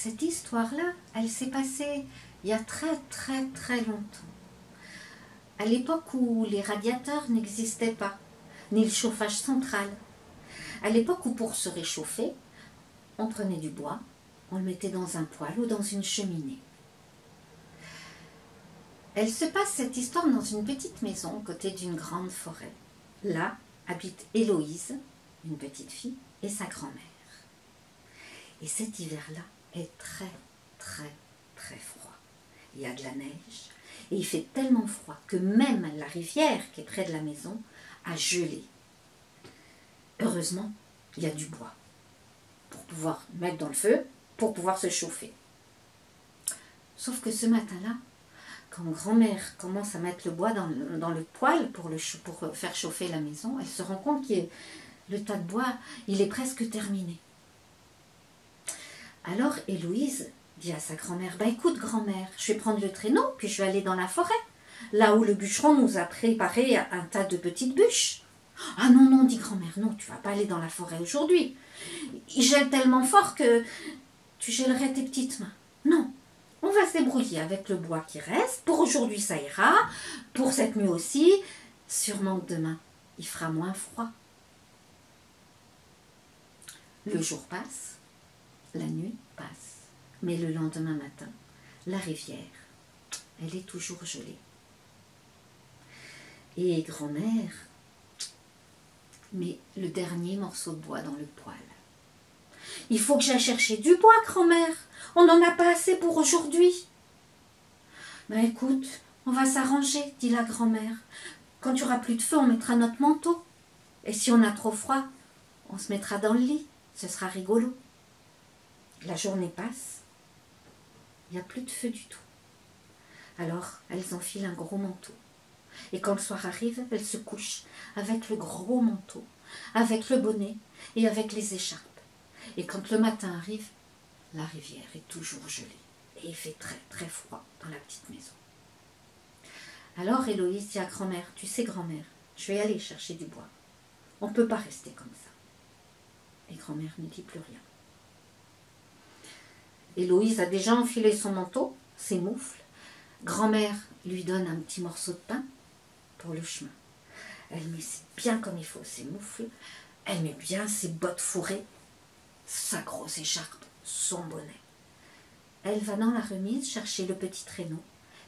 Cette histoire-là, elle s'est passée il y a très très très longtemps. À l'époque où les radiateurs n'existaient pas, ni le chauffage central. À l'époque où pour se réchauffer, on prenait du bois, on le mettait dans un poêle ou dans une cheminée. Elle se passe cette histoire dans une petite maison côté d'une grande forêt. Là habite Héloïse, une petite fille, et sa grand-mère. Et cet hiver-là est très, très, très froid. Il y a de la neige, et il fait tellement froid que même la rivière qui est près de la maison a gelé. Heureusement, il y a du bois pour pouvoir mettre dans le feu, pour pouvoir se chauffer. Sauf que ce matin-là, quand grand-mère commence à mettre le bois dans le, poêle pour, pour faire chauffer la maison, elle se rend compte que le tas de bois, il est presque terminé. Alors Héloïse dit à sa grand-mère, bah écoute grand-mère, je vais prendre le traîneau, puis je vais aller dans la forêt, là où le bûcheron nous a préparé un tas de petites bûches. Ah non, non, dit grand-mère, non, tu vas pas aller dans la forêt aujourd'hui. Il gèle tellement fort que tu gèlerais tes petites mains. Non, on va se avec le bois qui reste. Pour aujourd'hui, ça ira. Pour cette nuit aussi. Sûrement demain, il fera moins froid. Le jour passe, la nuit passe. Mais le lendemain matin, la rivière, elle est toujours gelée. Et grand-mère met le dernier morceau de bois dans le poêle. Il faut que j'aille chercher du bois, grand-mère. On n'en a pas assez pour aujourd'hui. Mais écoute, on va s'arranger, dit la grand-mère. Quand tu auras plus de feu, on mettra notre manteau. Et si on a trop froid, on se mettra dans le lit. Ce sera rigolo. La journée passe. Il n'y a plus de feu du tout. Alors, elles enfilent un gros manteau. Et quand le soir arrive, elles se couchent avec le gros manteau, avec le bonnet et avec les écharpes. Et quand le matin arrive, la rivière est toujours gelée et il fait très très froid dans la petite maison. Alors Héloïse dit à grand-mère, tu sais grand-mère, je vais aller chercher du bois. On ne peut pas rester comme ça. Et grand-mère ne dit plus rien. Héloïse a déjà enfilé son manteau, ses moufles. Grand-mère lui donne un petit morceau de pain pour le chemin. Elle met bien comme il faut ses moufles, elle met bien ses bottes fourrées, sa grosse écharpe, son bonnet. Elle va dans la remise chercher le petit traîneau,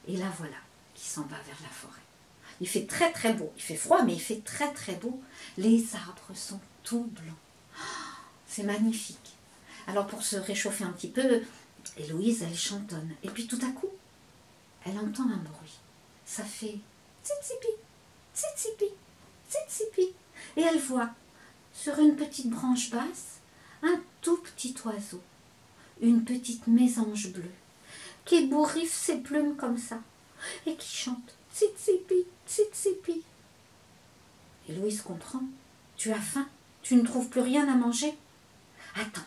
et la voilà qui s'en va vers la forêt. Il fait très très beau, il fait froid, mais il fait très très beau. Les arbres sont tout blancs. C'est magnifique. Alors pour se réchauffer un petit peu, Héloïse, elle chantonne. Et puis tout à coup, elle entend un bruit. Ça fait tsitsipi, tsitsipi, tsitsipi. Et elle voit, sur une petite branche basse, un tout petit oiseau, une petite mésange bleue, qui bourriffe ses plumes comme ça, et qui chante Tsitsipi, tsitsipi. Et Louise comprend. Tu as faim, tu ne trouves plus rien à manger. Attends.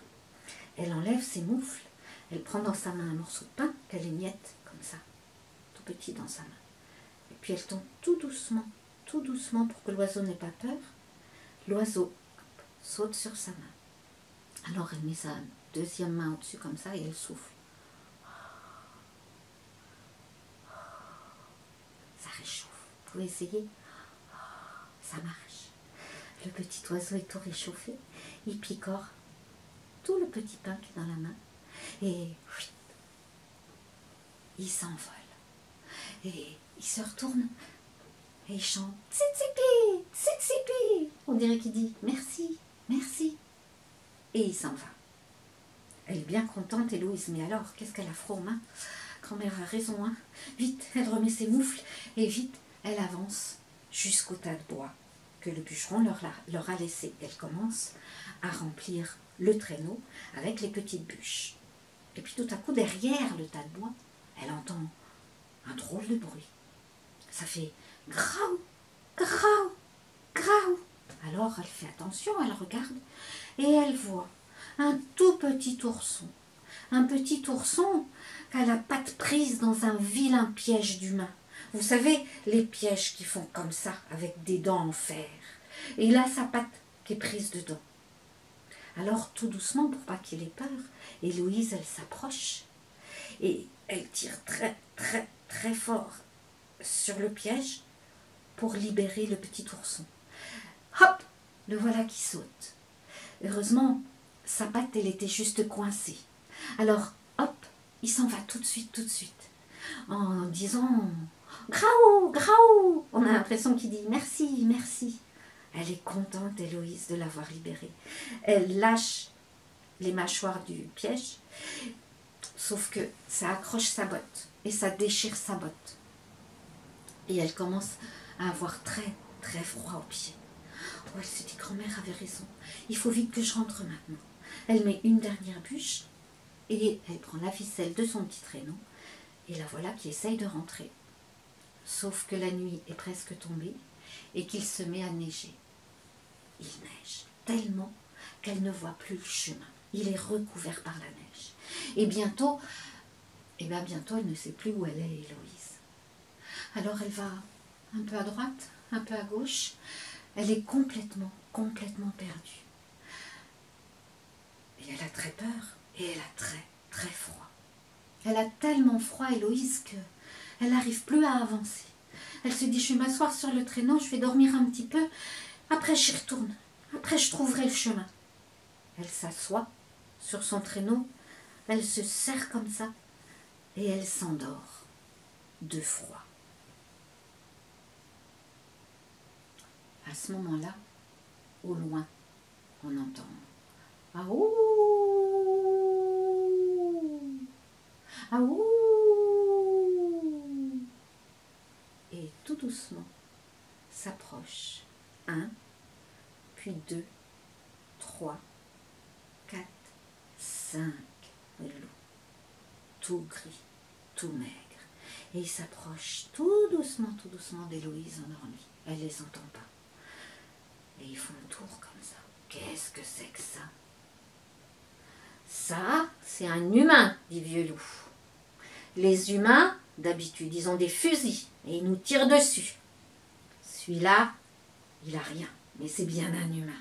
Elle enlève ses moufles, elle prend dans sa main un morceau de pain qu'elle émiette comme ça, tout petit dans sa main. Et puis elle tombe tout doucement, tout doucement pour que l'oiseau n'ait pas peur. L'oiseau saute sur sa main. Alors elle met sa deuxième main au-dessus comme ça et elle souffle. Ça réchauffe. Vous pouvez essayer Ça marche. Le petit oiseau est tout réchauffé. Il picore tout le petit pain qui est dans la main. Et il s'envole. Et il se retourne et il chante Tsitsipi, Tsitsipi. On dirait qu'il dit merci, merci et il s'en va. Elle est bien contente, Héloïse, mais alors, qu'est-ce qu'elle a froid aux Grand-mère a raison, hein Vite, elle remet ses moufles, et vite, elle avance jusqu'au tas de bois que le bûcheron leur a laissé. Elle commence à remplir le traîneau avec les petites bûches. Et puis tout à coup, derrière le tas de bois, elle entend un drôle de bruit. Ça fait graou, graou, graou. Alors elle fait attention, elle regarde, et elle voit un tout petit ourson. Un petit ourson qui a la patte prise dans un vilain piège d'humain. Vous savez, les pièges qui font comme ça, avec des dents en fer. Et a sa patte qui est prise dedans. Alors tout doucement, pour pas qu'il ait peur, Héloïse, elle s'approche et elle tire très très très fort sur le piège pour libérer le petit ourson. Hop Le voilà qui saute. Heureusement, sa patte, elle était juste coincée. Alors, hop, il s'en va tout de suite, tout de suite, en disant Graou, Graou On a l'impression qu'il dit merci, merci. Elle est contente, Héloïse, de l'avoir libérée. Elle lâche les mâchoires du piège, sauf que ça accroche sa botte et ça déchire sa botte. Et elle commence à avoir très, très froid aux pieds. Oh, elle se dit, grand-mère avait raison, il faut vite que je rentre maintenant. Elle met une dernière bûche et elle prend la ficelle de son petit traîneau et la voilà qui essaye de rentrer. Sauf que la nuit est presque tombée et qu'il se met à neiger. Il neige tellement qu'elle ne voit plus le chemin. Il est recouvert par la neige. Et bientôt, et eh bien bientôt, elle ne sait plus où elle est, Héloïse. Alors elle va un peu à droite, un peu à gauche. Elle est complètement, complètement perdue. Et elle a très peur et elle a très, très froid. Elle a tellement froid, Héloïse, que elle n'arrive plus à avancer. Elle se dit, je vais m'asseoir sur le traîneau, je vais dormir un petit peu, après j'y retourne, après je trouverai le chemin. Elle s'assoit sur son traîneau, elle se serre comme ça, et elle s'endort de froid. À ce moment-là, au loin, on entend Aouh! Aouh! Et tout doucement s'approche un, puis deux, trois, quatre, cinq loups, tout gris, tout maigre. Et il s'approche tout doucement, tout doucement d'Héloïse endormie. Elle les entend pas. Et ils font le tour comme ça. Qu'est-ce que c'est que ça? Ça, c'est un humain, dit Vieux Loup. Les humains, d'habitude, ils ont des fusils et ils nous tirent dessus. Celui-là, il a rien, mais c'est bien un humain.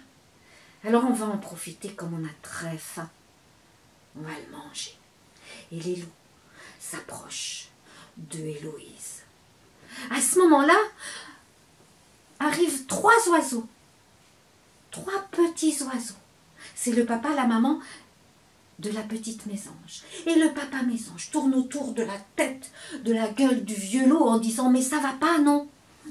Alors on va en profiter comme on a très faim. On va le manger. Et les loups s'approchent de Héloïse. À ce moment-là, arrivent trois oiseaux trois petits oiseaux. C'est le papa, la maman de la petite mésange. Et le papa mésange tourne autour de la tête, de la gueule du vieux loup en disant Mais ça va pas, non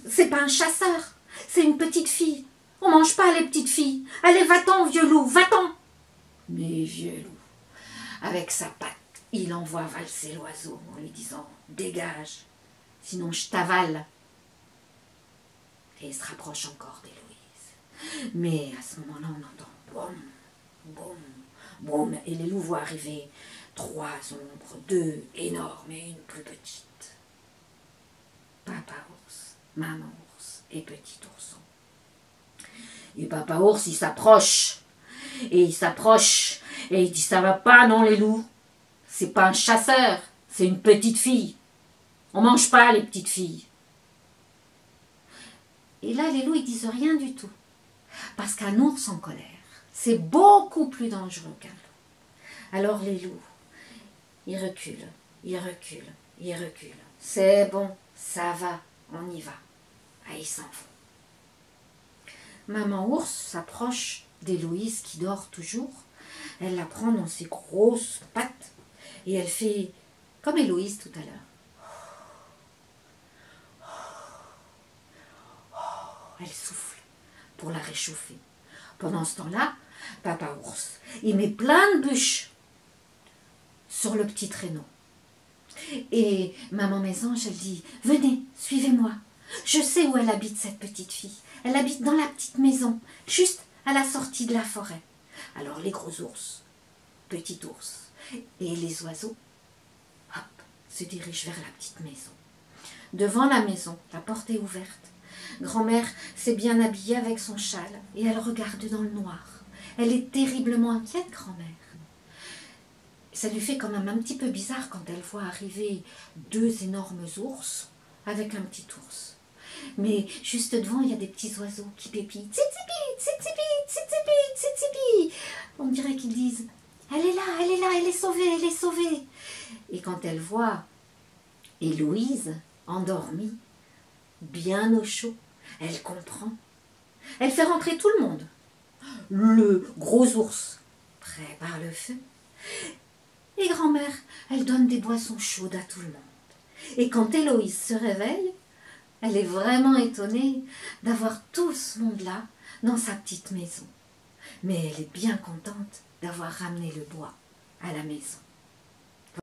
C'est pas un chasseur, c'est une petite fille. On mange pas les petites filles. Allez, va-t'en, vieux loup, va-t'en Mais vieux loup, avec sa patte, il envoie valser l'oiseau en lui disant Dégage, sinon je t'avale. Et il se rapproche encore des mais à ce moment-là, on entend boum, boum, boum, et les loups voient arriver trois ombres, deux énormes et une plus petite. Papa ours, maman ours et petit ourson. Et papa ours, il s'approche, et il s'approche, et il dit Ça va pas, non, les loups C'est pas un chasseur, c'est une petite fille. On mange pas les petites filles. Et là, les loups, ils disent rien du tout. Parce qu'un ours en colère, c'est beaucoup plus dangereux qu'un loup. Alors les loups, ils reculent, ils reculent, ils reculent. C'est bon, ça va, on y va. Ah, ils s'en vont. Maman ours s'approche d'Héloïse qui dort toujours. Elle la prend dans ses grosses pattes et elle fait comme Héloïse tout à l'heure. Elle souffle pour la réchauffer. Pendant ce temps-là, papa ours, il met plein de bûches sur le petit traîneau. Et maman mésange, elle dit Venez, suivez-moi. Je sais où elle habite, cette petite fille. Elle habite dans la petite maison, juste à la sortie de la forêt. Alors les gros ours, petit ours et les oiseaux, hop, se dirigent vers la petite maison. Devant la maison, la porte est ouverte. Grand-mère s'est bien habillée avec son châle et elle regarde dans le noir. Elle est terriblement inquiète, grand-mère. Ça lui fait quand même un petit peu bizarre quand elle voit arriver deux énormes ours avec un petit ours. Mais juste devant, il y a des petits oiseaux qui pépient. Tsitsipi, tsitsipi, tsitsipi, tsitsipi. On dirait est sauvée, elle est sauvée. Et quand elle voit Héloïse endormie, bien au chaud, elle comprend. Elle fait rentrer tout le monde. Le gros ours prépare le feu. Et grand-mère, elle donne des boissons chaudes à tout le monde. Et quand Héloïse se réveille, elle est vraiment étonnée d'avoir tout ce monde-là dans sa petite maison. Mais elle est bien contente d'avoir ramené le bois à la maison.